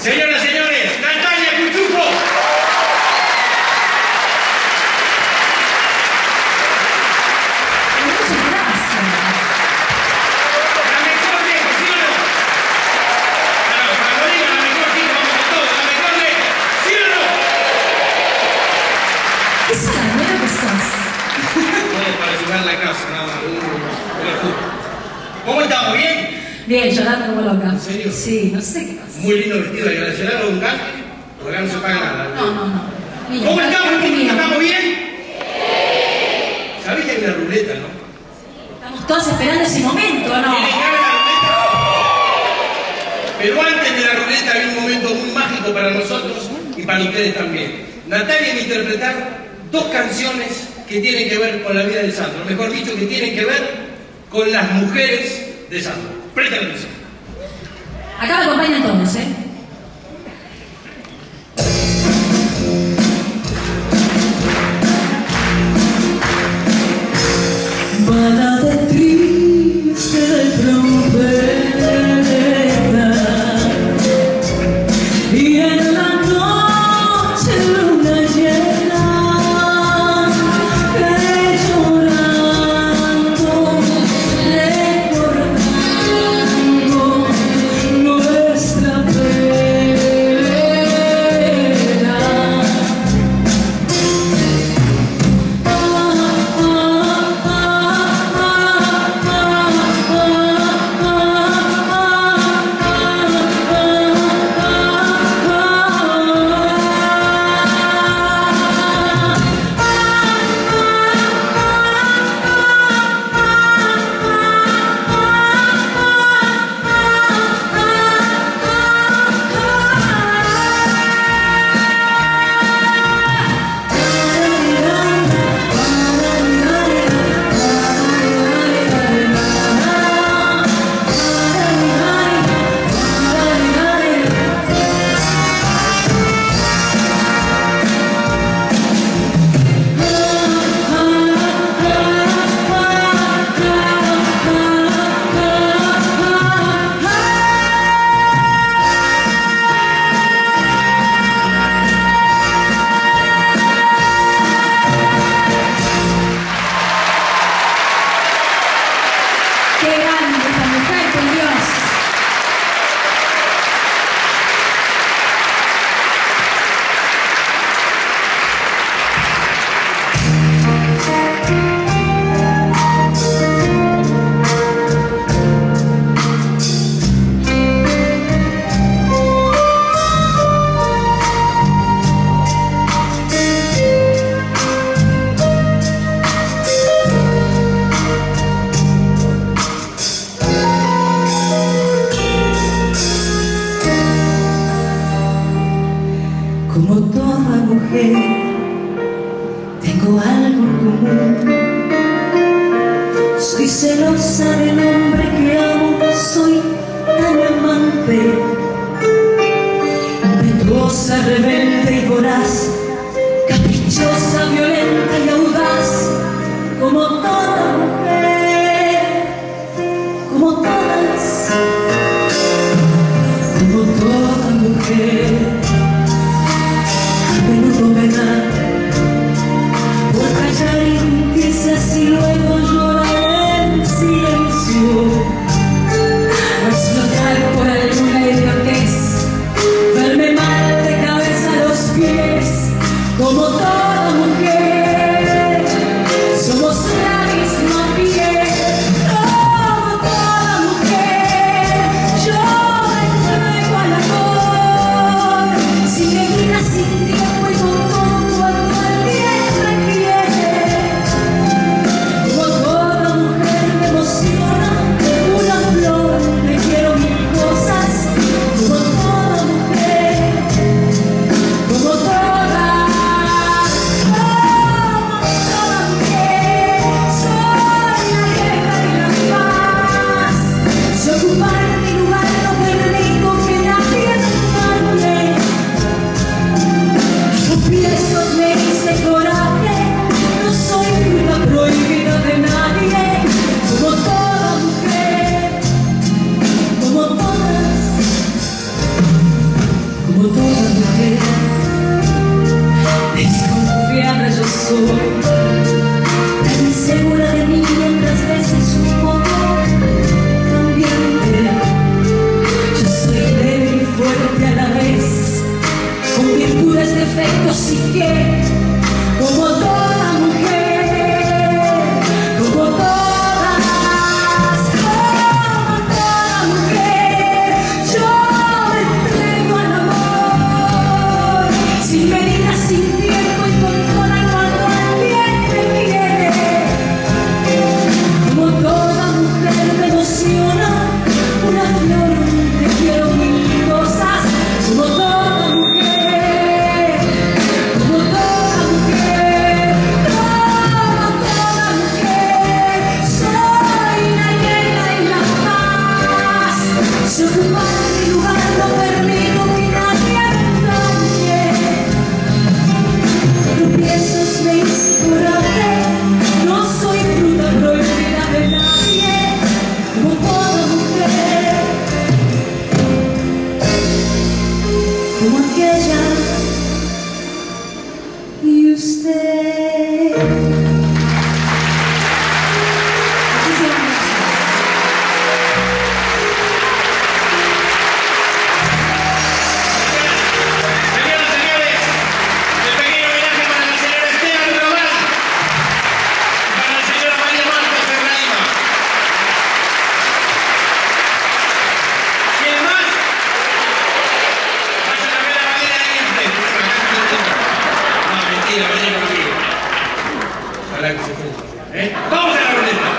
Señoras y señores, ¿Bien? Llorando como loca. ¿En serio? Sí, no sé qué pasa. Muy lindo vestido de Graciela un canje, porque no se paga nada. No, no, no. Mira, ¿Cómo estamos? ¿Estamos bien? ¿Sabés que hay una ruleta, no? Estamos todos esperando ese momento, ¿no? Pero antes de la ruleta hay un momento muy mágico para nosotros y para ustedes también. Natalia va a interpretar dos canciones que tienen que ver con la vida de Sandro. Mejor dicho, que tienen que ver con las mujeres de Sandro. Presten atención. Acá me acompañan todos, ¿eh? Soy celosa del hombre que amo, soy tan amante. Impetuosa, rebelde y voraz, Senhor. えっ職人ですよ。うも、